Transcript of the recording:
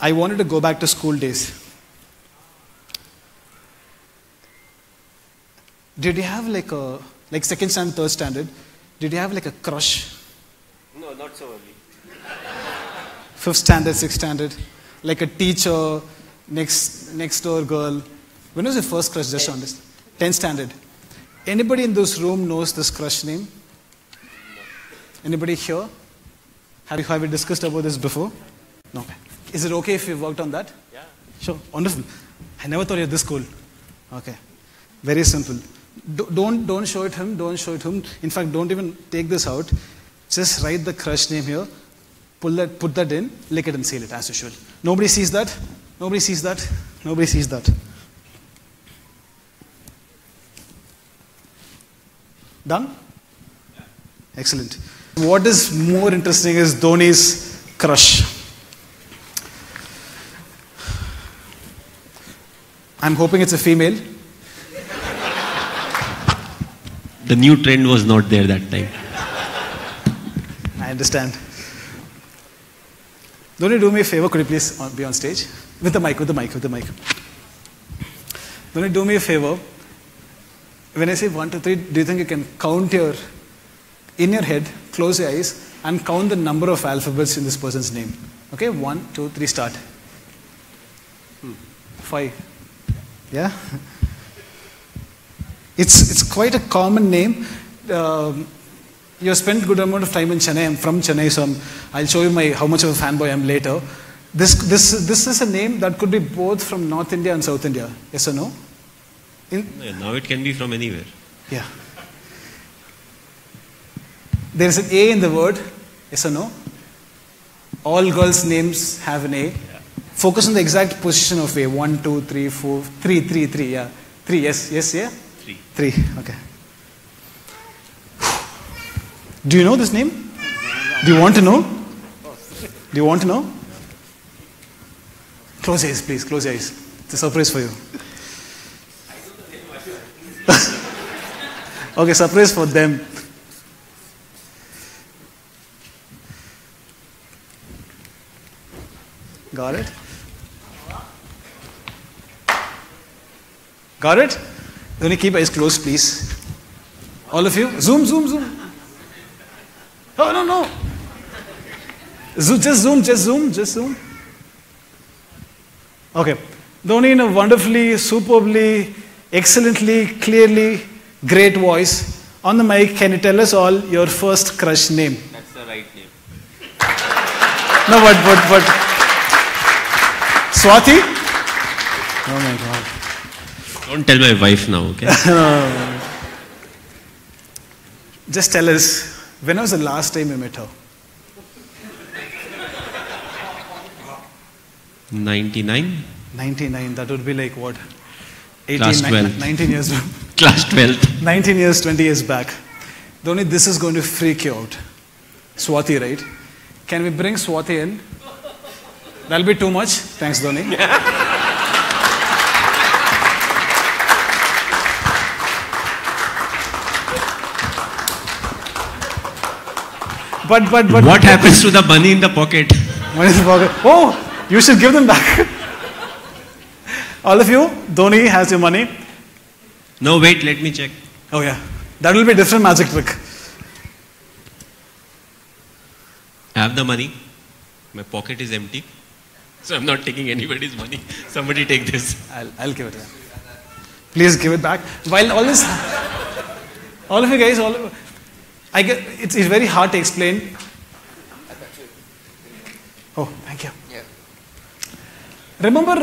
I wanted to go back to school days. Did you have like a, like second standard, third standard, did you have like a crush? No, not so early. Fifth standard, sixth standard, like a teacher, next, next door girl. When was your first crush? Just on this. Tenth standard. Anybody in this room knows this crush name? Anybody here? Have you, have you discussed about this before? No. Is it okay if we worked on that? Yeah. Sure, wonderful. I never thought you were this cool. Okay, very simple. Do- Don't don't show it him. Don't show it him. In fact, don't even take this out. Just write the crush name here. Pull that, put that in, lick it and seal it as usual. Nobody sees that. Nobody sees that. Nobody sees that. Done? Excellent. What is more interesting is Dhoni's crush. I'm hoping it's a female. The new trend was not there that time. I understand. Don't you do me a favor? Could you please uh, be on stage? With the mic, with the mic, with the mic. Don't you do me a favor? When I say one, two, three, do you think you can count your, in your head, close your eyes, and count the number of alphabets in this person's name? Okay, one, two, three, start. Hmm. Five. Yeah? It's, it's quite a common name. Um, you spent good amount of time in Chennai. I'm from Chennai, so I'm, I'll show you my, how much of a fanboy I am later. This, this, this is a name that could be both from North India and South India. Yes or no? In, Now it can be from anywhere. yeah. There is an A in the word. Yes or no? All girls' names have an A. Focus on the exact position of A. One, two, three, four, three, three, three. Yeah. Three. Yes. Yes. Yeah. Three. Three. Okay. Do you know this name? Do you want to know? Do you want to know? Close your eyes, please. Close your eyes. It's a surprise for you. okay, surprise for them. Got it? Got it? Only keep eyes closed, please. All of you. Zoom, zoom, zoom. Oh, no, no. Zoom, just zoom, just zoom, just zoom. Okay. Dhoni, in a wonderfully, superbly, excellently, clearly, great voice. On the mic, can you tell us all your first crush name? That's the right name. No, but, but, but. Swati? Oh my god. Don't tell my wife now, okay? Just tell us, when was the last time you met her? 99? 99, that would be like what? 18, Class 12. 19 years, Class 12. 19 years, 20 years back. Dhoni, this is going to freak you out. Swati, right? Can we bring Swati in? That'll be too much. Thanks, Dhoni. but, but, but. What happens to the money in the pocket? Money in the pocket. Oh, you should give them back. All of you, Dhoni has your money. No, wait, let me check. Oh yeah, that will be a different magic trick. I have the money. My pocket is empty. So I'm not taking anybody's money. Somebody take this. I'll, I'll give it them. Please give it back. While all this, all of you guys, all I get it's, it's very hard to explain. Oh, thank you. Remember